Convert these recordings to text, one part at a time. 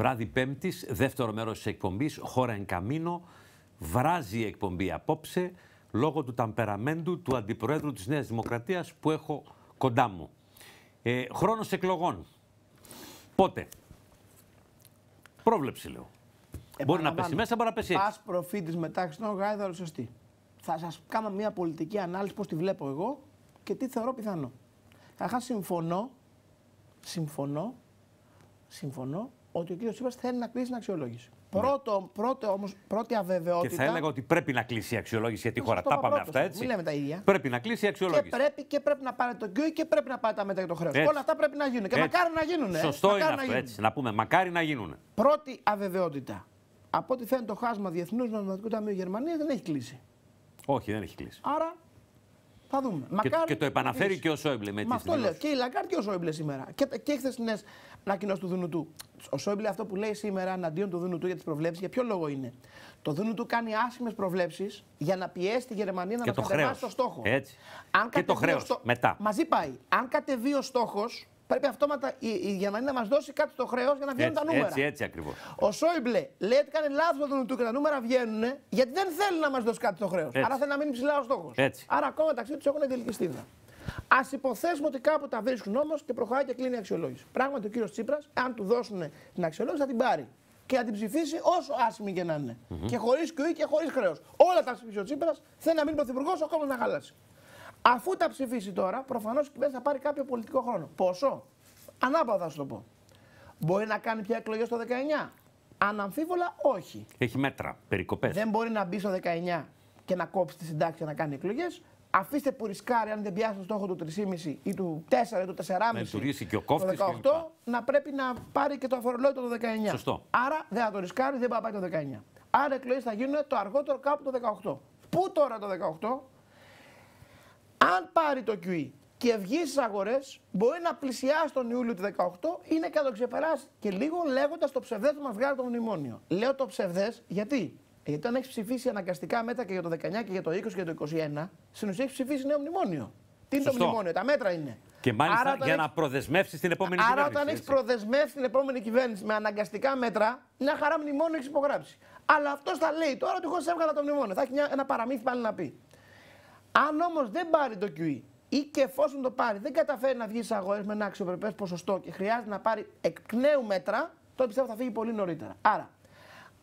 Βράδυ Πέμπτης, δεύτερο μέρος της εκπομπής, χώρα εν καμίνο. Βράζει η εκπομπή απόψε λόγω του ταμπεραμέντου του αντιπροέδρου της Νέας Δημοκρατίας που έχω κοντά μου. Ε, χρόνος εκλογών. Πότε; Πρόβλεψη λέω. Μπορεί να πέσει μέσα, μπορεί να πέσει έτσι. Πα προφήτης μεταξύ των γάιδαρο σωστή. Θα σας κάνω μια πολιτική ανάλυση πώς τη βλέπω εγώ και τι θεωρώ πιθανό. Καταρχάς, συμφωνώ, συμφωνώ, συμφωνώ ότι ο κ. Τσίπρα θέλει να κλείσει την αξιολόγηση. Ναι. Πρώτο, πρώτο όμως, πρώτη αβεβαιότητα. Και θα έλεγα ότι πρέπει να κλείσει η αξιολόγηση για τη χώρα. Τα πάμε αυτά έτσι. Μην λέμε τα ίδια. Πρέπει να κλείσει η αξιολόγηση. Και πρέπει, και πρέπει να πάρει το QE και πρέπει να πάρει τα μέτρα για το χρέος. Όλα αυτά πρέπει να γίνουν. Και έτσι. μακάρι να γίνουν. Σωστό μακάρι είναι να αυτό. γίνουν. Έτσι. Να πούμε, μακάρι να γίνουν. Πρώτη αβεβαιότητα. Από ό,τι φαίνεται το χάσμα Διεθνούς Νομισματικού Ταμείου Γερμανίας δεν έχει κλείσει. Όχι, δεν έχει κλείσει. Άρα θα δούμε. Και, Μακάρι και το επαναφέρει κλείσει. και ο Σόιμπλε με Μα τις αυτό λέω. δηλώσεις. Και η Λαγκάρντ και ο Σόιμπλε σήμερα. Και, και χθεσινές ανακοινώσεις του ΔΝΤ. Ο Σόιμπλε αυτό που λέει σήμερα εναντίον του ΔΝΤ για τις προβλέψεις, για ποιο λόγο είναι; Το ΔΝΤ κάνει άσχημες προβλέψεις για να πιέσει τη Γερμανία να Και μας το κατεβάσει χρέος. το στόχο. Έτσι. Αν Και το κατεβεί ο χρέος. Μετά. Μαζί πάει. Αν κατεβεί ο στόχος, πρέπει αυτόματα η, η Γερμανία να μας δώσει κάτι στο χρέος για να βγαίνουν Έτσι, τα νούμερα. έτσι, έτσι ακριβώς. Ο Σόιμπλε λέει ότι κάνει λάθος το ΔΝΤ και τα νούμερα βγαίνουν γιατί δεν θέλει να μας δώσει κάτι στο χρέος. Έτσι. Άρα θέλει να μείνει ψηλά ο στόχος. Έτσι. Άρα ακόμα μεταξύ του έχουν διελκυστίδα. Α υποθέσουμε ότι κάπου τα βρίσκουν όμως και προχωράει και κλείνει η αξιολόγηση. Πράγματι ο κύριος Τσίπρας, αν του δώσουν την αξιολόγηση, θα την πάρει. Και θα την ψηφίσει όσο άσημη και να είναι. Και χωρίς QE και χωρίς χρέος. Όλα τα ψηφίσει ο Τσίπρας, θέλει να μείνει πρωθυπουργός, ο κόμμα να χαλάσει. Αφού τα ψηφίσει τώρα, προφανώς η κυβέρνηση θα πάρει κάποιο πολιτικό χρόνο. Πόσο; Ανάποδα θα σου το πω. Μπορεί να κάνει πια εκλογές το 19. Αναμφίβολα όχι. Έχει μέτρα, περικοπές. Δεν μπορεί να μπει στο 19 και να κόψει τη συντάξη και να κάνει εκλογές. Αφήστε που ρισκάρει, αν δεν πιάσει το στόχο του 3,5 ή του 4 ή του 4,5 Να λειτουργήσει και ο το κόφτης και 18, λοιπά. να πρέπει να πάρει και το αφορολόγητο το 19. Σωστό. Άρα δεν θα το ρισκάρει, δεν πάει το 19. Άρα οι εκλογές θα γίνουν το αργότερο κάπου το 18. Πού τώρα το 18, αν πάρει το QE και βγει στις αγορές, μπορεί να πλησιάσει τον Ιούλιο του 18 ή να το ξεπεράσει και λίγο λέγοντας το ψευδέ που μα βγάλει το μνημόνιο. Λέω το ψευδές γιατί; Γιατί αν έχεις ψηφίσει αναγκαστικά μέτρα και για το 19 και για το 20 και το 21, στην ουσία έχεις ψηφίσει νέο μνημόνιο. Τι είναι Σωστό. το μνημόνιο, τα μέτρα είναι. Και μάλιστα Άρα, όταν για έχεις- να προδεσμεύσεις την επόμενη Άρα, κυβέρνηση. όταν έχεις έτσι. προδεσμεύσει την επόμενη κυβέρνηση με αναγκαστικά μέτρα, μια χαρά μνημόνιο έχεις υπογράψει. Αλλά αυτός θα λέει τώρα ότι εγώ σε έβγαλα το μνημόνιο. Θα έχει μια, ένα παραμύθι πάλι να πει. Αν όμως δεν πάρει το QE ή και εφόσον το πάρει δεν καταφέρει να βγει στις αγορές με ένα αξιοπρεπές ποσοστό και χρειάζεται να πάρει εκ νέου μέτρα, τότε πιστεύω θα φύγει πολύ νωρίτερα. Άρα,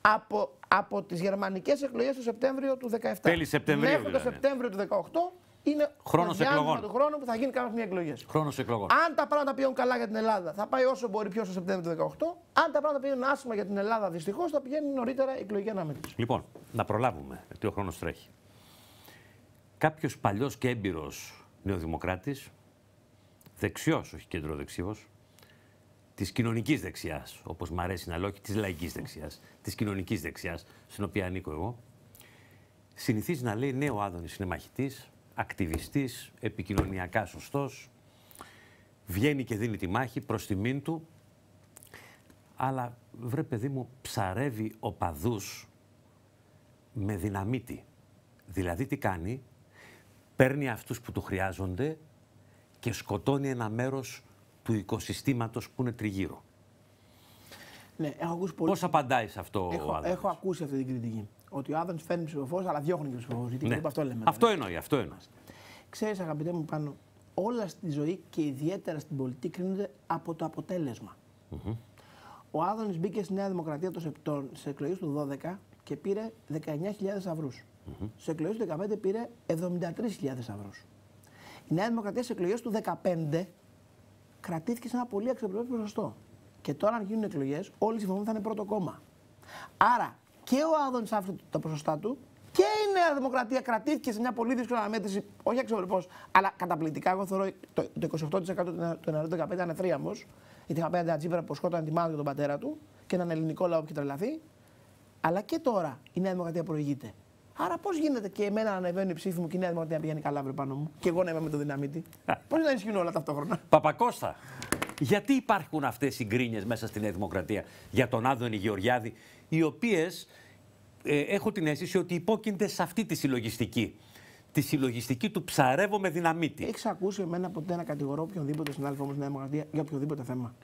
από, από τις γερμανικές εκλογές του Σεπτέμβριο του 2017 Τέλη Σεπτεμβρίου μέχρι το δηλαδή. Σεπτέμβριο του 2018 είναι Χρόνος το διάστημα εκλογών. του χρόνου που θα γίνει κάποια εκλογέ. Χρόνος εκλογών. Αν τα πράγματα πηγαίνουν καλά για την Ελλάδα, θα πάει όσο μπορεί πιο στο Σεπτέμβριο του 2018. Αν τα πράγματα πηγαίνουν άσχημα για την Ελλάδα, δυστυχώς θα πηγαίνει νωρίτερα η εκλογική αναμέτρηση. Λοιπόν, να προλάβουμε, γιατί ο χρόνος τρέχει. Κάποιος παλιός και έμπειρος νεοδημοκράτης, δεξιός, όχι κεντροδεξιός, της κοινωνικής δεξιάς, όπως μου αρέσει να λέω, όχι της λαϊκής δεξιάς, της κοινωνικής δεξιάς, στην οποία ανήκω εγώ, συνηθίζει να λέει ναι, ο Άδωνης είναι μαχητής, ακτιβιστής, επικοινωνιακά σωστός, βγαίνει και δίνει τη μάχη προς τιμήν του, αλλά βρε παιδί μου, ψαρεύει οπαδούς με δυναμίτη. Δηλαδή τι κάνει, παίρνει αυτούς που του χρειάζονται και σκοτώνει ένα μέρος του οικοσυστήματος που είναι τριγύρω. Ναι, έχω ακούσει πολύ. Πώς απαντάει σε αυτό ο Έχω, Άδωνης. έχω ακούσει αυτή την κριτική. Ότι ο Άδωνη φέρνει ψηφοφόρους, αλλά διώχνει και ψηφοφόρους. Γιατί Ναι. ναι. αυτό λέμε. Αυτό εννοεί, αυτό εννοεί. Ξέρεις, αγαπητέ μου πάνω, όλα στη ζωή και ιδιαίτερα στην πολιτική κρίνονται από το αποτέλεσμα. Ο Άδωνη μπήκε στη Νέα Δημοκρατία το Σεπτόν, σε εκλογές του 12 και πήρε 19.000 αυρού. Σε εκλογές του 15 πήρε 73.000 αυρού. Η Νέα Δημοκρατία σε εκλογές του 15 κρατήθηκε σε ένα πολύ αξιοπρεπές ποσοστό. Και τώρα, αν γίνουν εκλογές, όλοι συμφωνούν ότι θα είναι πρώτο κόμμα. Άρα και ο Άδωνης άφησε τα ποσοστά του και η Νέα Δημοκρατία κρατήθηκε σε μια πολύ δύσκολη αναμέτρηση, όχι αξιοπρεπώς, αλλά καταπληκτικά. Εγώ θεωρώ το, το 28% του 1915 ήταν θρίαμο. Γιατί είχα απέναντι ένα τσίπρα που σκότωνε τη μάνα και τον πατέρα του και έναν ελληνικό λαό που είχε τρελαθεί. Αλλά και τώρα η Νέα Δημοκρατία προηγείται. Άρα πώς γίνεται και εμένα να ανεβαίνουν οι ψήφοι μου και η Νέα Δημοκρατία να πηγαίνει καλά βρε πάνω μου και εγώ να είμαι με το δυναμίτη. Πώς να ισχύουν όλα ταυτόχρονα. Παπακώστα, γιατί υπάρχουν αυτές οι γκρίνιες μέσα στη Νέα Δημοκρατία για τον Άδωνη Γεωργιάδη, οι οποίες ε, έχω την αίσθηση ότι υπόκεινται σε αυτή τη συλλογιστική. Τη συλλογιστική του ψαρεύω με δυναμίτη. Έχεις ακούσει εμένα ποτέ να κατηγορώ οποιονδήποτε συνάδελφο μου στη Νέα Δημοκρατία για οποιοδήποτε θέμα;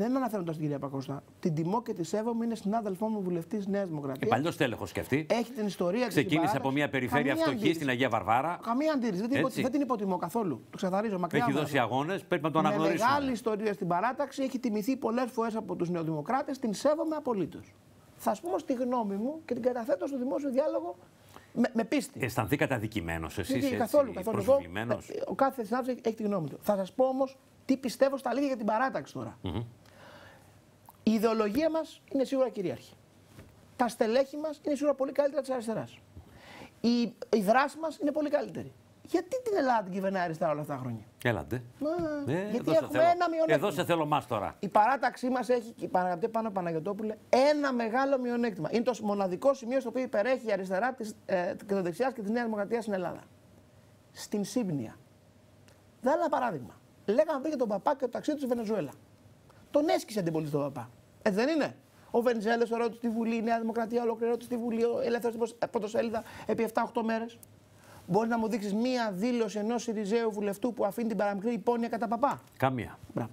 Δεν αναφέρω τώρα στην κυρία Πακώστα. Την τιμώ και τη σέβομαι, είναι συνάδελφό μου βουλευτής Νέας Δημοκρατίας. Και παλιός τέλεχος και αυτή. Έχει την ιστορία της. Ξεκίνησε από μια περιφέρεια φτωχή στην Αγία Βαρβάρα. Καμία αντίρρηση. Δεν, την υπο... δεν την υποτιμώ καθόλου. Το ξεθαρίζω μακριά. Έχει δώσει αγώνες, πρέπει να το αναγνωρίσουμε. Έχει μεγάλη ιστορία στην παράταξη, έχει τιμηθεί πολλές φορές από τους νεοδημοκράτες, την σέβομαι απολύτως. Θα σου πω τη γνώμη μου και την καταθέτω στο δημόσιο διάλογο με, με πίστη. Αισθανθήκατε αδικημένος εσείς. Δεν καθόλου. καθόλου. ο κάθε συνάδελφος έχει τη γνώμη του. Θα σας πω όμως τι πιστεύω στα αλήθεια για την παράταξη τώρα. Mm-hmm. Η ιδεολογία μας είναι σίγουρα κυρίαρχη. Τα στελέχη μας είναι σίγουρα πολύ καλύτερα της αριστεράς. Η, η δράση μας είναι πολύ καλύτερη. Γιατί την Ελλάδα την κυβερνάει αριστερά όλα αυτά τα χρόνια; Έλατε. Μα, ε, γιατί έχουμε ένα μειονέκτημα. Εδώ σε θέλω μας τώρα. Η παράταξή μας έχει, η Παναγαπτή Πάνω Παναγιοτόπουλε, ένα μεγάλο μειονέκτημα. Είναι το μοναδικό σημείο στο οποίο υπερέχει η αριστερά της ε, κεντροδεξιά και της Νέας Δημοκρατίας στην Ελλάδα. Στην Σύμπνια. Δεν ένα παράδειγμα. Λέγαμε πριν για τον παπά και το ταξίδι του στη Βενεζουέλα. Τον έσκησε την πολιτική τον παπά. Έτσι δεν είναι. Ο Βενιζέλε ρώτησε στη Βουλή, η Νέα Δημοκρατία ολοκληρώθηκε στη Βουλή, ο ελεύθερος πρωτοσέλιδα επί 7-8 μέρες. Μπορεί να μου δείξεις μία δήλωση ενός Ιριζέου βουλευτού που αφήνει την παραμικρή υπόνοια κατά παπά; Καμία. Μπράβο.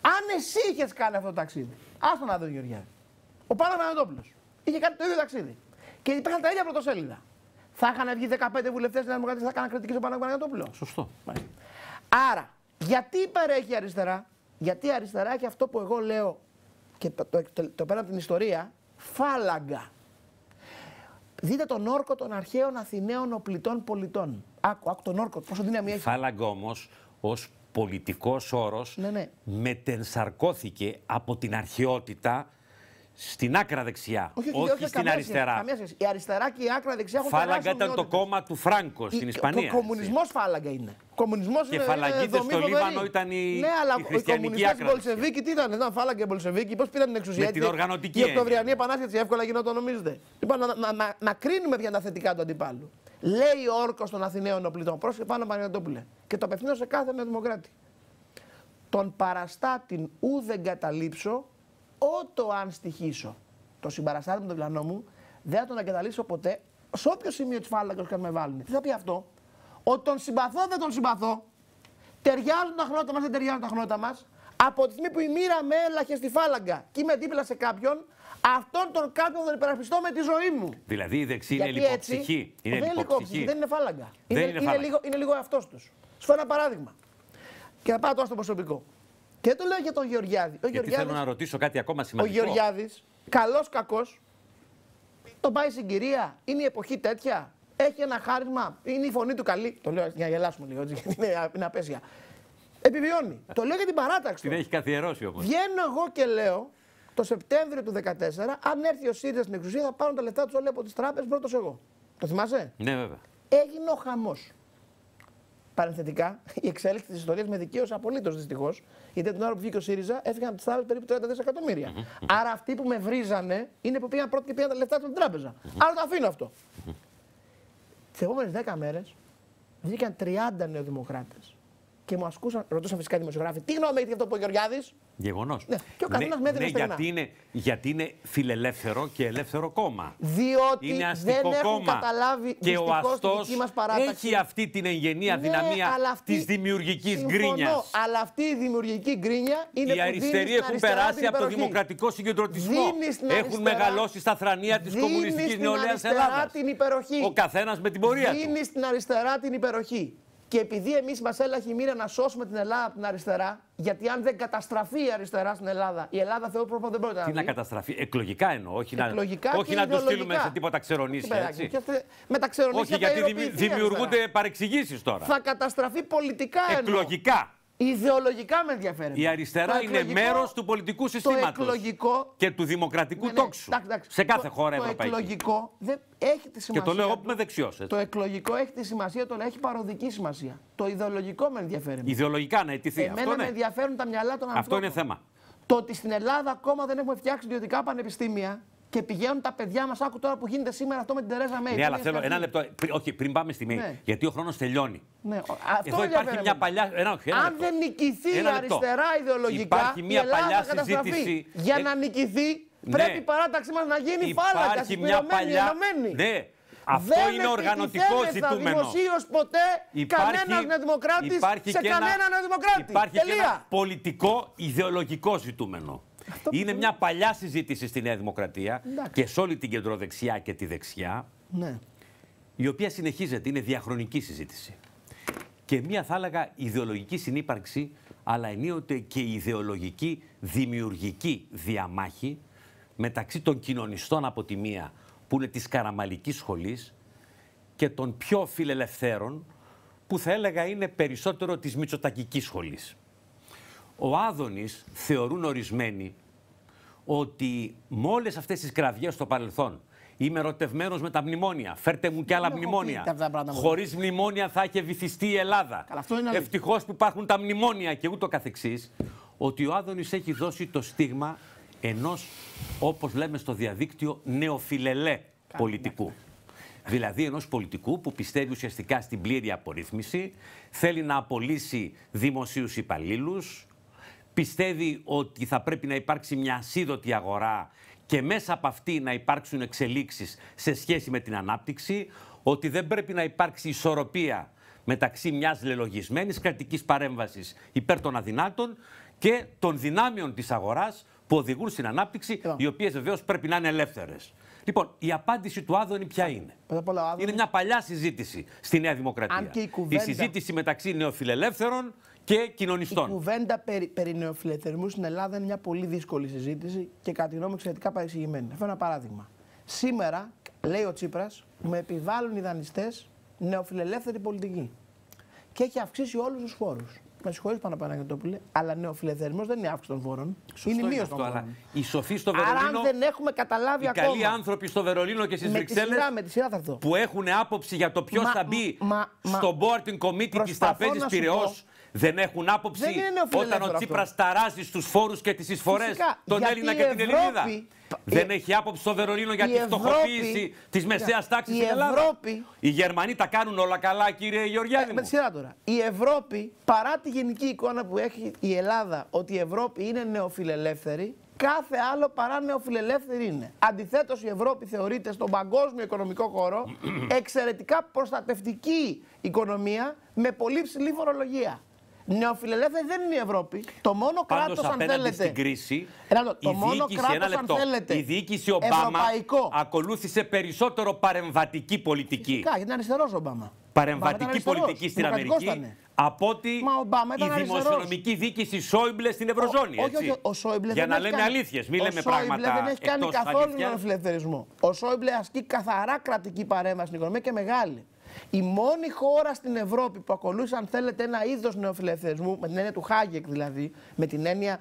Αν εσύ είχες κάνει αυτό το ταξίδι, άστο να δω, Γεωργιά. Ο Πάνος Μανατόπουλο είχε κάνει το ίδιο ταξίδι και υπήρχαν τα ίδια πρωτοσέλιδα. Θα είχαν βγει 15 βουλευτές της Νέας Δημοκρατίας θα έκαναν κριτική στον Παναγιώτοπουλο. Σωστό. Άρα, γιατί υπερέχει η αριστερά, γιατί η αριστερά έχει αυτό που εγώ λέω και το, το, το, το πέρα από την ιστορία, φάλαγγα. Δείτε τον όρκο των αρχαίων Αθηναίων οπλιτών πολιτών. Άκου, άκου τον όρκο, πόσο δύναμη έχει. Φάλαγγα όμως ως πολιτικός όρος ναι, ναι. μετενσαρκώθηκε από την αρχαιότητα στην άκρα δεξιά, όχι, όχι, όχι, στην αριστερά. καμία σχέση. Η αριστερά και η άκρα δεξιά έχουν Φάλαγγα ήταν το κόμμα του Φράγκο στην Ισπανία. Ο κομμουνισμός φάλαγγα είναι. Κομμουνισμός και φαλαγγίτε στο Λίβανο ήταν η, ναι, αλλά η χριστιανική άκρα. Οι Μπολσεβίκοι τι ήταν, ήταν φάλαγγα και Μπολσεβίκοι, πώς πήραν την εξουσία. Με την οργανωτική. Η Οκτωβριανή Επανάσταση εύκολα γινόταν, νομίζετε; Λοιπόν, να, να, να, να κρίνουμε πια τα θετικά του αντιπάλου. Λέει ο όρκος των Αθηναίων οπλιτών. Πρόσεχε πάνω Παναγιώτοπουλε. Και το απευθύνω σε κάθε Δημοκράτη. Τον παραστάτην ου δεν καταλήψω, ότο αν στοιχήσω το συμπαραστάτη με τον πλανό μου, δεν θα τον εγκαταλείψω ποτέ, σε όποιο σημείο της φάλαγγα και με βάλουν. Τι θα πει αυτό, ότι τον συμπαθώ δεν τον συμπαθώ, ταιριάζουν τα χνότα μας, δεν ταιριάζουν τα χνότα μας, από τη στιγμή που η μοίρα με έλαχε στη φάλαγγα και είμαι δίπλα σε κάποιον, αυτόν τον κάποιον τον υπερασπιστώ με τη ζωή μου. Δηλαδή η δεξί είναι λιποψυχή; Είναι δεν είναι λιποψυχή, δεν είναι φάλαγγα. Δεν είναι, είναι, είναι, λίγο, είναι λίγο εαυτός τους. Σου ένα παράδειγμα. Και θα πάω τώρα στο προσωπικό. Και το λέω για τον Γεωργιάδη. Ο Γιατί θέλω να ρωτήσω κάτι ακόμα σημαντικό. Ο Γεωργιάδης καλός κακός, το πάει συγκυρία, είναι η εποχή τέτοια, έχει ένα χάρισμα, είναι η φωνή του καλή. Το λέω για να γελάσουμε λίγο, γιατί είναι, είναι απέσια. Επιβιώνει. το λέω για την παράταξη. Την έχει καθιερώσει όμως. Βγαίνω εγώ και λέω το Σεπτέμβριο του 2014, αν έρθει ο ΣΥΡΙΖΑ στην εξουσία, θα πάρουν τα λεφτά τους όλοι από τις τράπεζες πρώτος εγώ. Το θυμάσαι; Ναι, βέβαια. Έγινε ο χαμός παρενθετικά, η εξέλιξη της ιστορίας με δικαίωσε απολύτως δυστυχώς. Γιατί την ώρα που βγήκε ο ΣΥΡΙΖΑ έφυγαν από τι τράπεζε περίπου 30 δισεκατομμύρια. Mm-hmm. Άρα αυτοί που με βρίζανε είναι που πήγαν πρώτοι και πήγαν τα λεφτά στην τράπεζα. Mm-hmm. Άρα το αφήνω αυτό. Mm-hmm. Τις επόμενες 10 μέρες βγήκαν 30 νεοδημοκράτες και μου ασκούσαν, ρωτούσαν φυσικά οι δημοσιογράφοι, τι γνώμη έχετε για αυτό που είπε ο Γεωργιάδης; Γεγονός. Ναι. Και ο καθένας ναι, ναι, γιατί είναι, γιατί είναι φιλελεύθερο και ελεύθερο κόμμα. Διότι είναι δεν έχουν κόμμα. καταλάβει και ο αστός έχει αυτή την εγγενή αδυναμία ναι, της δημιουργικής γκρίνιας. Αλλά αυτή η δημιουργική γκρίνια είναι Οι αριστεροί έχουν περάσει από το δημοκρατικό συγκεντρωτισμό. Έχουν μεγαλώσει στα θρανία της κομμουνιστικής νεολαίας Ελλάδας. Ο καθένας με την πορεία του. Δίνει στην αριστερά την υπεροχή. Και επειδή εμείς μας έλαχε η μοίρα να σώσουμε την Ελλάδα από την αριστερά, γιατί αν δεν καταστραφεί η αριστερά στην Ελλάδα, η Ελλάδα θεωρώ προφανώ δεν μπορεί να Τι να καταστραφεί, εκλογικά εννοώ. Όχι εκλογικά να, όχι να το στείλουμε σε τίποτα ξερονίσια. Έτσι. με τα ξερονίσια όχι, γιατί δημιουργούνται παρεξηγήσεις τώρα. Θα καταστραφεί πολιτικά εννοώ. Εκλογικά. Ιδεολογικά με ενδιαφέρει. Η αριστερά είναι μέρος του πολιτικού συστήματος. Και του δημοκρατικού ναι, ναι, τόξου. Σε κάθε χώρα το ευρωπαϊκή. Το εκλογικό δεν έχει τη σημασία. Και το λέω εγώ που είμαι δεξιός. Το εκλογικό έχει τη σημασία, το έχει παροδική σημασία. Το ιδεολογικό με ενδιαφέρει. Ιδεολογικά να ετηθεί. Εμένα Αυτό με ναι. ενδιαφέρουν τα μυαλά των ανθρώπων. Αυτό είναι θέμα. Το ότι στην Ελλάδα ακόμα δεν έχουμε φτιάξει ιδιωτικά πανεπιστήμια και πηγαίνουν τα παιδιά μας. Άκου τώρα που γίνεται σήμερα αυτό με την Τερέζα Μέη. Ναι, αλλά θέλω ένα λεπτό. Όχι, πριν πάμε στη Μέη. Ναι. Γιατί ο χρόνος τελειώνει. Ναι. Αυτό Εδώ υπάρχει μια παλιά. Ένα, όχι, ένα Αν δεν νικηθεί η αριστερά ιδεολογικά, υπάρχει μια η Ελλάδα παλιά θα συζήτηση. Για να νικηθεί, πρέπει η παράταξή μας να γίνει φάλακα. Υπάρχει μια παλιά. Ενωμένη. Ναι. Αυτό δεν είναι οργανωτικό επιτιθέμεθα ζητούμενο. δημοσίως ποτέ κανένας νεοδημοκράτης σε και κανένα ένα, νεοδημοκράτη. Υπάρχει και Τελεία. ένα πολιτικό ιδεολογικό ζητούμενο. Αυτό που είναι θέλω. μια παλιά συζήτηση στη Νέα Δημοκρατία Εντάξει. και σε όλη την κεντροδεξιά και τη δεξιά, Ναι. η οποία συνεχίζεται, είναι διαχρονική συζήτηση. Και μια θα έλεγα ιδεολογική συνύπαρξη, αλλά ενίοτε και ιδεολογική δημιουργική διαμάχη μεταξύ των κοινωνιστών από τη μία, που είναι της καραμαλικής σχολής, και των πιο φιλελευθέρων, που θα έλεγα είναι περισσότερο της μητσοτακικής σχολής. Ο Άδωνης θεωρούν ορισμένοι ότι με όλε αυτές τις κραυγές στο παρελθόν είμαι ερωτευμένος με τα μνημόνια. Φέρτε μου κι άλλα Δεν έχω μνημόνια. πει αυτά τα πράγματα. Χωρίς μνημόνια θα είχε βυθιστεί η Ελλάδα. Καλά, αυτό είναι αλήθεια. Ευτυχώς που υπάρχουν τα μνημόνια και ούτω καθεξής, ότι ο Άδωνης έχει δώσει το στίγμα ενός, όπως λέμε στο διαδίκτυο, νεοφιλελέ πολιτικού. Δηλαδή ενός πολιτικού που πιστεύει ουσιαστικά στην πλήρη απορρίθμιση, θέλει να απολύσει δημοσίους υπαλλήλους, πιστεύει ότι θα πρέπει να υπάρξει μια ασίδωτη αγορά και μέσα από αυτή να υπάρξουν εξελίξεις σε σχέση με την ανάπτυξη, ότι δεν πρέπει να υπάρξει ισορροπία μεταξύ μιας λελογισμένης κρατικής παρέμβασης υπέρ των αδυνάτων και των δυνάμεων της αγοράς που οδηγούν στην ανάπτυξη, Εδώ. οι οποίες βεβαίως πρέπει να είναι ελεύθερες. Λοιπόν, η απάντηση του Άδωνη ποια είναι; Πρώτα απ' όλα, ο Άδωνης- Είναι μια παλιά συζήτηση στη Νέα Δημοκρατία. Αν και η κουβέντα- συζήτηση μεταξύ νεοφιλελεύθερων και κοινωνιστών. Η κουβέντα περί, περί νεοφιλελευθερισμού στην Ελλάδα είναι μια πολύ δύσκολη συζήτηση και κατά τη γνώμη μου εξαιρετικά παρεξηγημένη. Θα φέρω ένα παράδειγμα. Σήμερα, λέει ο Τσίπρας, μου επιβάλλουν οι δανειστές νεοφιλελεύθερη πολιτική. Και έχει αυξήσει όλους τους φόρους. Με συγχωρείτε πάνω Παναγιώτοπουλε, αλλά νεοφιλελευθερισμός δεν είναι αύξηση των φόρων. Σωστό είναι η είναι μείωση αυτό, των αλλά φόρων. οι σοφοί στο Άρα, Βερολίνο, αν δεν έχουμε καταλάβει οι ακόμα. καλοί άνθρωποι στο Βερολίνο και στις με τη Βρυξέλλες σειρά, με τη σειρά θα έρθω. που έχουν άποψη για το ποιος Μα- θα μπει μα- μα- στο boarding committee της προσπαθώ τραπέζης να σου Πυραιός δεν έχουν άποψη Δεν είναι νεοφιλελεύθερο όταν ο αυτό. Τσίπρας ταράζει στους φόρους και τις εισφορές Φυσικά, τον γιατί Έλληνα η και την Ευρώπη- Ελληνίδα. η- Δεν έχει άποψη στο Βερολίνο για η τη Ευρώπη- φτωχοποίηση της μεσαίας τάξης η στην Ελλάδα. Ευρώπη- Οι Γερμανοί τα κάνουν όλα καλά κύριε Γεωργιάδη Ε, με μου. τη σειρά τώρα. Η Ευρώπη, παρά τη γενική εικόνα που έχει η Ελλάδα ότι η Ευρώπη είναι νεοφιλελεύθερη, κάθε άλλο παρά νεοφιλελεύθερη είναι. Αντιθέτως, η Ευρώπη θεωρείται στον παγκόσμιο οικονομικό χώρο εξαιρετικά προστατευτική οικονομία με πολύ ψηλή φορολογία. Νεοφιλελεύθερη δεν είναι η Ευρώπη. Το μόνο Πάντως κράτος, αν απέναντι θέλετε. στην κρίση, Ένα λεπτό. η το μόνο διοίκηση, κράτος, ένα αν λεπτό, θέλετε, η διοίκηση Ομπάμα ευρωπαϊκό. ακολούθησε περισσότερο παρεμβατική πολιτική. Φυσικά, γιατί είναι αριστερός ο Ομπάμα. Παρεμβατική Ομπάμα ήταν πολιτική αριστερός, στην δημοκρατικός Αμερική ήτανε. από ότι Μα ο Ομπάμα ήταν η αριστερός. δημοσιονομική διοίκηση Σόιμπλε στην Ευρωζώνη. Ο- όχι, έτσι. όχι, ο Σόιμπλε Για δεν να έχει λέμε κάνει- αλήθειες, μην ο λέμε Σόιμπλε πράγματα. δεν έχει κάνει εκτός καθόλου αλήθειας. νεοφιλελευθερισμό. Ο Σόιμπλε ασκεί καθαρά κρατική παρέμβαση στην οικονομία και μεγάλη. Η μόνη χώρα στην Ευρώπη που ακολούθησε, αν θέλετε, ένα είδος νεοφιλελευθερισμού, με την έννοια του Χάγεκ δηλαδή, με την έννοια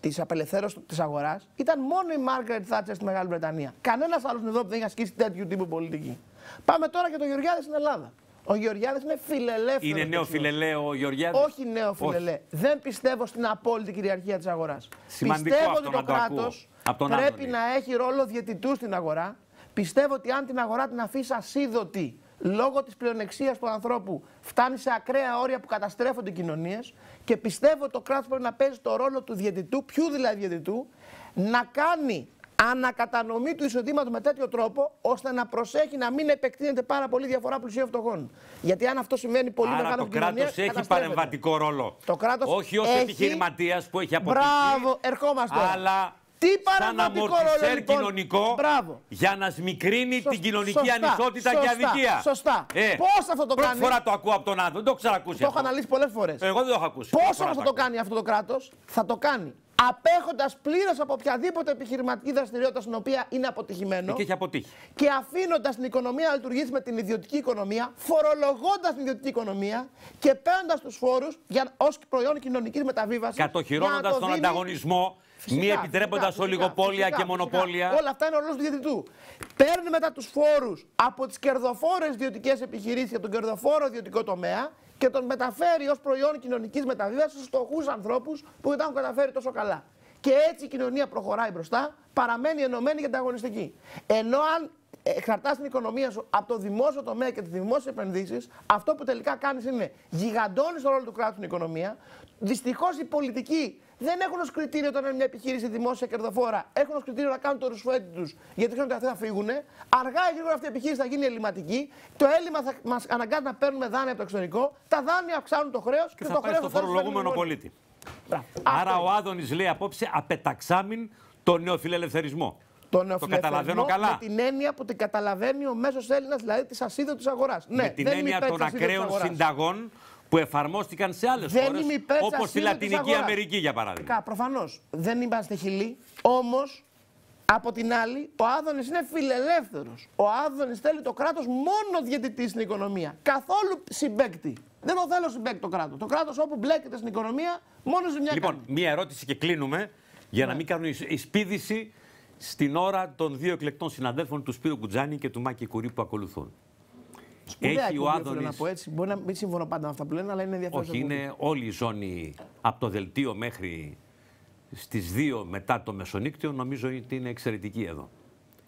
της απελευθέρωσης της αγοράς, ήταν μόνο η Μάργαρετ Θάτσερ στη Μεγάλη Βρετανία. Κανένας άλλος στην Ευρώπη δεν έχει ασκήσει τέτοιου τύπου πολιτική. Πάμε τώρα για τον Γεωργιάδη στην Ελλάδα. Ο Γεωργιάδης είναι φιλελεύθερος. Είναι νέο φιλελαίο ο Γεωργιάδης; Όχι νέο φιλελέ. Δεν πιστεύω στην απόλυτη κυριαρχία της αγοράς. Σημαντικό Πιστεύω αυτό ότι το να το ακούω κράτος από τον πρέπει Άδωνη. να έχει ρόλο διαιτητού στην αγορά. Πιστεύω ότι αν την αγορά την αφήσει ασίδωτη λόγω της πλεονεξίας του ανθρώπου, φτάνει σε ακραία όρια που καταστρέφονται οι κοινωνίες. Και πιστεύω ότι το κράτος πρέπει να παίζει το ρόλο του διαιτητού, ποιου δηλαδή διαιτητού, να κάνει ανακατανομή του εισοδήματος με τέτοιο τρόπο ώστε να προσέχει να μην επεκτείνεται πάρα πολύ διαφορά πλουσίων φτωχών. Γιατί αν αυτό σημαίνει πολύ Άρα μεγάλο το κράτος έχει παρεμβατικό ρόλο. Το κράτος Όχι ως έχει- επιχειρηματίας που έχει αποτύχει. Μπράβο, ερχόμαστε. Αλλά Τι σαν παρεμβατικό αμορτισέρ ρόλο, λοιπόν. κοινωνικό Μπράβο. για να σμικρύνει Σωσ- την κοινωνική σωστά, ανισότητα και σωστά, αδικία. σωστά. Πώς αυτό το πρώτη κάνει; φορά το ακούω από τον άνθρωπο. Δεν το έχω ξανακούσει. Το έχω αυτό. αναλύσει πολλές φορές. Εγώ δεν το έχω ακούσει. Πρώτη Πώ φορά όμως θα το το ακούω. κάνει αυτό το κράτος, θα το κάνει απέχοντας πλήρως από οποιαδήποτε επιχειρηματική δραστηριότητα στην οποία είναι αποτυχημένο Και έχει αποτύχει. και αφήνοντας την οικονομία να λειτουργήσει με την ιδιωτική οικονομία, φορολογώντας την ιδιωτική οικονομία και παίρνοντας τους φόρους ως προϊόν κοινωνικής μεταβίβασης. Κατοχυρώνοντας τον ανταγωνισμό, μη επιτρέποντας ολιγοπόλια και μονοπόλια. Όλα αυτά είναι ο ρόλος του διαιτητού. Παίρνει μετά τους φόρους από τις κερδοφόρες ιδιωτικές επιχειρήσεις και τον κερδοφόρο ιδιωτικό τομέα και τον μεταφέρει ως προϊόν κοινωνικής μεταβίβασης στους φτωχούς ανθρώπους που δεν τα έχουν καταφέρει τόσο καλά. Και έτσι η κοινωνία προχωράει μπροστά, παραμένει ενωμένη και ανταγωνιστική. Ενώ αν εξαρτάς την οικονομία σου από το δημόσιο τομέα και τις δημόσιες επενδύσεις, αυτό που τελικά κάνεις είναι γιγαντώνεις το ρόλο του κράτους στην οικονομία. Δυστυχώς η πολιτική δεν έχουν ως κριτήριο όταν είναι μια επιχείρηση δημόσια κερδοφόρα. Έχουν ως κριτήριο να κάνουν το ρουσφέτη τους γιατί ξέρουν ότι αυτοί θα φύγουν. Αργά ή γρήγορα αυτή η επιχείρηση θα γίνει ελληματική. Το έλλειμμα θα μας αναγκάζει να παίρνουμε δάνεια από το εξωτερικό. Τα δάνεια αυξάνουν το χρέος και, Και θα το πάει χρέος στο φορολογούμενο πολίτη. Μπράβο. Άρα Αυτό ο Άδωνης λέει απόψε απεταξάμιν τον νεοφιλελευθερισμό. Το, καταλαβαίνω καλά. Με την έννοια που την καταλαβαίνει ο μέσος Έλληνας, δηλαδή της ασίδωτης αγοράς. Ναι, με την δεν είμαι έννοια υπέρ των της ασίδωτης ακραίων αγοράς. συνταγών που εφαρμόστηκαν σε άλλες Δεν χώρες, είμαι υπέρ της όπω στη ασίδωτης Λατινική αγοράς. Αμερική για παράδειγμα. Κα, προφανώς. Δεν είμαστε χιλοί. Όμως, από την άλλη, ο Άδωνης είναι φιλελεύθερος. Ο Άδωνης θέλει το κράτος μόνο διαιτητή στην οικονομία. Καθόλου συμπέκτη. Δεν το θέλω συμπέκτη το κράτος. Το κράτος όπου μπλέκεται στην οικονομία, μόνο ζημιά Λοιπόν, κάνει. μία ερώτηση και κλείνουμε για να μην κάνουν εισ- εισπίδηση στην ώρα των δύο εκλεκτών συναδέλφων του Σπύρου Κουτζάνη και του Μάκη Κουρί που ακολουθούν. Σπουδαία Έχει ο εκπομπή, οφείλω Άδωνη. να πω έτσι. Μπορεί να μην συμφωνώ πάντα με αυτά που λένε, αλλά είναι ενδιαφέρον. Όχι, είναι όλη η ζώνη από το δελτίο μέχρι στις 2 μετά το μεσονύκτιο, νομίζω ότι είναι εξαιρετική εδώ.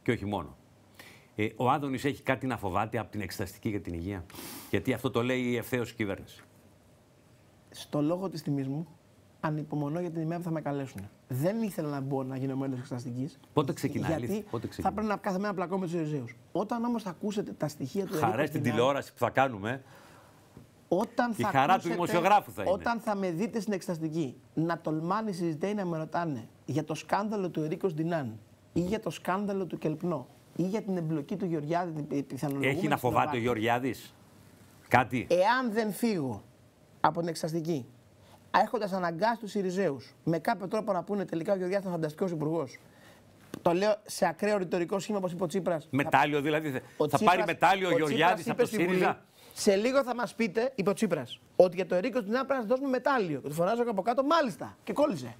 Και όχι μόνο. Ε, ο Άδωνης έχει κάτι να φοβάται από την εξεταστική για την υγεία; Γιατί αυτό το λέει ευθέως η κυβέρνηση. Στο λόγο της τιμής μου, ανυπομονώ για την ημέρα που θα με καλέσουν. Δεν ήθελα να μπω να γίνω μέλος εξεταστικής. Πότε ξεκινάει, Γιατί αλήθεια, πότε θα ξεκινάει; πρέπει να κάθε μέρα να πλακώ με τους Εριζέου. Όταν όμως θα ακούσετε τα στοιχεία του Χαρά Ερίκο στην Ντινάρ, τηλεόραση που θα κάνουμε. Όταν Η θα χαρά του ακούσετε- δημοσιογράφου θα είναι. Όταν θα με δείτε στην εξεταστική να τολμάνε οι συζητητές να με ρωτάνε για το σκάνδαλο του Ερίκος Ντινάν ή για το σκάνδαλο του Κελπνό ή για την εμπλοκή του Γεωργιάδη, την πι- πιθανολογούμενη Έχει να στην φοβάται ο Νοβάρτη. Γεωργιάδης; Κάτι; Εάν δεν φύγω από την εξεταστική, έχοντας αναγκάσει τους Ιριζέους με κάποιο τρόπο να πούνε τελικά ο Γεωργιάδη ήταν φανταστικός υπουργός. Το λέω σε ακραίο ρητορικό σχήμα όπως είπε ο Τσίπρας. Μετάλλιο δηλαδή. Θα πάρει μετάλλιο ο Γεωργιάδης από το ΣΥΡΙΖΑ; Σε λίγο θα μας πείτε, είπε ο Τσίπρας, ότι για το Ερίκο στην πρέπει να σας δώσουμε μετάλλιο. Και του φωνάζω από κάτω, μάλιστα. Και κόλλησε.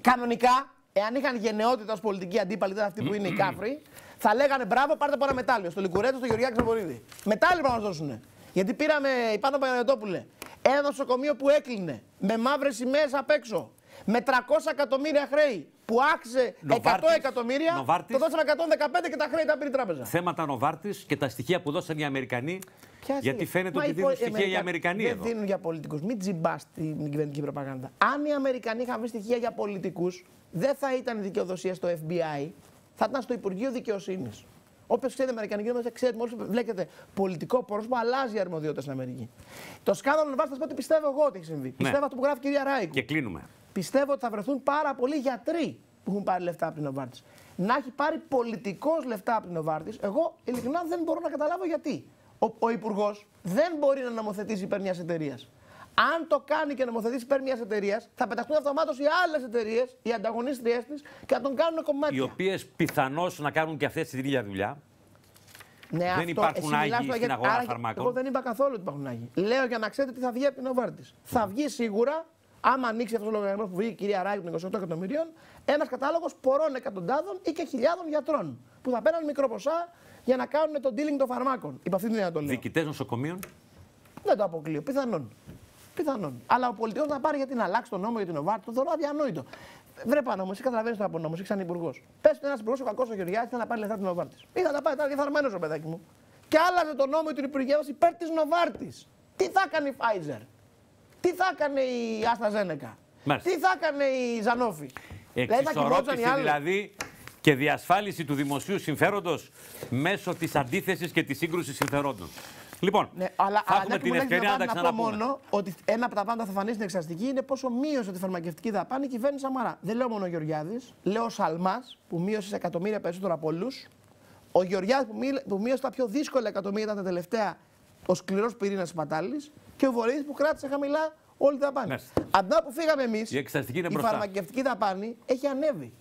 Κανονικά, εάν είχαν γενναιότητα ως πολιτική αντίπαλη, ήταν αυτή που είναι οι κάφροι, θα λέγανε μπράβο, πάρτε από ένα μετάλλιο. Στο Λικουρέτο, στο Γεωργιάκη Ξαπορίδη. Μετάλλιο πρέπει να μας δώσουν. Γιατί πήραμε η Πάνο Παναγιωτόπουλε ένα νοσοκομείο που έκλεινε με μαύρες σημαίες απ' έξω. Με 300 εκατομμύρια χρέη που άξιζε 100 Νοβάρτης. εκατομμύρια. Νοβάρτης. Το δώσαμε 115 και τα χρέη τα πήρε η τράπεζα. Θέματα Νοβάρτης και τα στοιχεία που δώσαν οι Αμερικανοί. Ποια γιατί στοιχεία; φαίνεται Μα ότι οι δίνουν πο- στοιχεία οι Αμερικα- Αμερικανοί δεν εδώ. δίνουν για πολιτικούς. Μην τζιμπάς την κυβερνητική προπαγάνδα. Αν οι Αμερικανοί είχαν βρει στοιχεία για πολιτικούς, δεν θα ήταν η δικαιοδοσία στο FBI, θα ήταν στο Υπουργείο Δικαιοσύνης. Όποιος ξέρει Αμερικανική νομοθεσία, ξέρει μόλις βλέπετε πολιτικό πρόσωπο, αλλάζει η αρμοδιότητα στην Αμερική. Το σκάνδαλο Νοβάρτη, θα σα πω ότι πιστεύω εγώ ότι έχει συμβεί. Πιστεύω αυτό που γράφει η κυρία Ράικου. Και κλείνουμε. Πιστεύω ότι θα βρεθούν πάρα πολλοί γιατροί που έχουν πάρει λεφτά από την Νοβάρτη. Να έχει πάρει πολιτικός λεφτά από την Νοβάρτη, εγώ ειλικρινά δεν μπορώ να καταλάβω γιατί. Ο, ο Υπουργός δεν μπορεί να νομοθετήσει υπέρ μιας εταιρείας. Αν το κάνει και νομοθετήσει υπέρ μια εταιρεία, θα πεταχτούν αυτομάτως οι άλλες εταιρείες, οι ανταγωνίστριές της και θα τον κάνουν κομμάτια. Οι οποίες πιθανώς να κάνουν και αυτές την ίδια δουλειά. Ναι, Δεν υπάρχουν εσύ μιλάς Άγιοι τώρα στην για- αγορά άρα, φαρμάκων. Εγώ δεν είπα καθόλου ότι υπάρχουν Άγιοι. Λέω για να ξέρετε τι θα βγει από την Νοβάρτη. Θα βγει σίγουρα, άμα ανοίξει αυτός ο λογαριασμός που βγήκε η κυρία Ράικου των 28 εκατομμυρίων, ένας κατάλογος πορών εκατοντάδων ή και χιλιάδων γιατρών που θα παίρνουν μικροποσά για να κάνουν το dealing των φαρμάκων. Υπ' αυτή την έννοια το λέω. Διοικητές νοσοκομείων. Δεν το αποκλείω. Πιθανόν. Πιθανόν. Αλλά ο πολιτικός να πάρει γιατί να αλλάξει τον νόμο για την Νοβάρτη, το θεωρώ αδιανόητο. Βρε Πάνο όμως, εσύ καταλαβαίνεις το από νόμο, είσαι υπουργός. Πες του ένας υπουργός ο κακός ο Γεωργιάδης θέλει να πάρει λεφτά την Νοβάρτη. Ή θα τα πάρει, ήταν διεφθαρμένο ο παιδάκι μου. Και άλλαζε τον νόμο του Υπουργείου μας υπέρ της Νοβάρτη. Τι θα έκανε η Pfizer, τι θα έκανε η AstraZeneca, Μάλιστα. τι θα έκανε η Ζανόφη. Δηλαδή θα κοιμόντουσαν οι Εξισορρόπηση άλλοι. δηλαδή και διασφάλιση του δημοσίου συμφέροντος μέσω της αντίθεσης και της σύγκρουσης συμφερόντων. Λοιπόν, Ναι, αλλά, θα αλλά έχουμε μια την που μου ευκαιρία να τα να πω ξαναπούμε. μόνο ότι ένα από τα πάντα θα φανεί στην εξαστική είναι πόσο μείωσε τη φαρμακευτική δαπάνη η κυβέρνηση Σαμαρά. Δεν λέω μόνο ο Γεωργιάδης, λέω ο Σαλμάς που μείωσε σε εκατομμύρια περισσότερο από όλους. Ο Γεωργιάδης που, μίλ- που μείωσε τα πιο δύσκολα εκατομμύρια ήταν τα τελευταία, ο σκληρός πυρήνας της Πατάλης. Και ο Βορύδης που κράτησε χαμηλά όλη τη δαπάνη. Μάλιστα. Από την ώρα που φύγαμε εμείς, Η εξεταστική είναι η μπροστά. φαρμακευτική δαπάνη έχει ανέβει.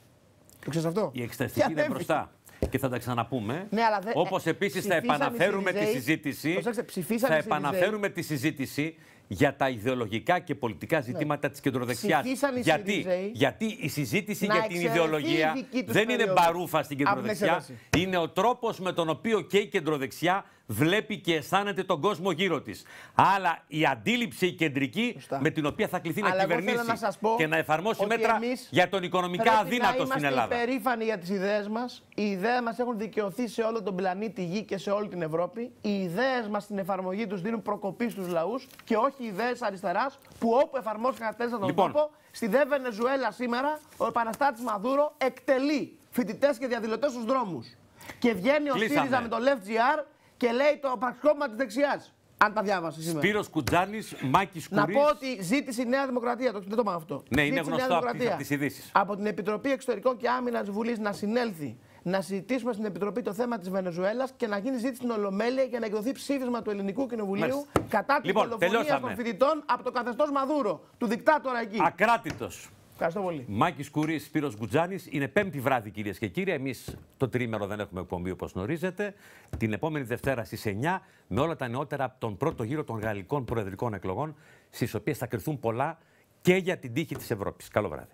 Το ξέρεις αυτό; Η εξεταστική είναι ανέβει. μπροστά. Και θα τα ξαναπούμε. Ναι, αλλά δεν- Όπως ε, επίσης θα ψηφίσαν οι επαναφέρουμε τη Συριζέοι. συζήτηση. Προσέξτε, ψηφίσαν θα οι Συριζέοι. επαναφέρουμε τη συζήτηση για τα ιδεολογικά και πολιτικά ζητήματα της κεντροδεξιάς. Ναι. Ψηφίσαν οι Γιατί, Συριζέοι γιατί η συζήτηση να για την εξαιρεθεί ιδεολογία η δική τους δεν είναι περίοδος μπαρούφα στην από την κεντροδεξιά. εξέταση. Είναι ο τρόπος με τον οποίο και η κεντροδεξιά βλέπει και αισθάνεται τον κόσμο γύρω της. Άλλα η αντίληψη η κεντρική Σωστά. με την οποία θα κληθεί να Αλλά εγώ θέλω κυβερνήσει να σας πω και να εφαρμόσει ότι μέτρα εμείς για τον οικονομικά Πρέπει αδύνατο να στην είμαστε Ελλάδα. υπερήφανοι για τις ιδέες μας. Οι ιδέες μας έχουν δικαιωθεί σε όλο τον πλανήτη Γη και σε όλη την Ευρώπη. Οι ιδέες μας στην εφαρμογή τους δίνουν προκοπή στους λαούς και όχι οι ιδέες αριστεράς που όπου εφαρμόστηκαν χθες τον Λοιπόν. τόπο Στη ΔΕ Βενεζουέλα σήμερα ο επαναστάτης Μαδούρο εκτελεί φοιτητές και διαδηλωτές στους δρόμους. Και βγαίνει ο Κλείσαμε. ΣΥΡΙΖΑ με το Left GR και λέει το πραξικόπημα της δεξιάς. Αν τα διάβασε σήμερα. Σπύρος Κουτζάνης, Μάκης Να Κουρής. πω ότι ζήτησε η Νέα Δημοκρατία, το, δεν το είπαμε αυτό. Ναι, είναι Ζήτησε η γνωστό Νέα από τις- Δημοκρατία από τις ειδήσεις. Από την Επιτροπή Εξωτερικών και Άμυνας τη Βουλής να συνέλθει, να συζητήσουμε στην Επιτροπή το θέμα της Βενεζουέλας και να γίνει ζήτηση στην Ολομέλεια για να εκδοθεί ψήφισμα του Ελληνικού Κοινοβουλίου Μάλιστα. κατά τη Λοιπόν, δολοφονία τελειώσαμε. των φοιτητών από το καθεστώς Μαδούρο, του δικτάτορα εκεί. Ακράτητος. Ευχαριστώ πολύ. Μάκης Κουρής, Σπύρος Γκουτζάνης. Είναι πέμπτη βράδυ κυρίες και κύριοι. Εμείς το τρίμερο δεν έχουμε εκπομπή όπως γνωρίζετε. Την επόμενη Δευτέρα στις 9 με όλα τα νεότερα από τον πρώτο γύρο των γαλλικών προεδρικών εκλογών στις οποίες θα κρυθούν πολλά και για την τύχη της Ευρώπης. Καλό βράδυ.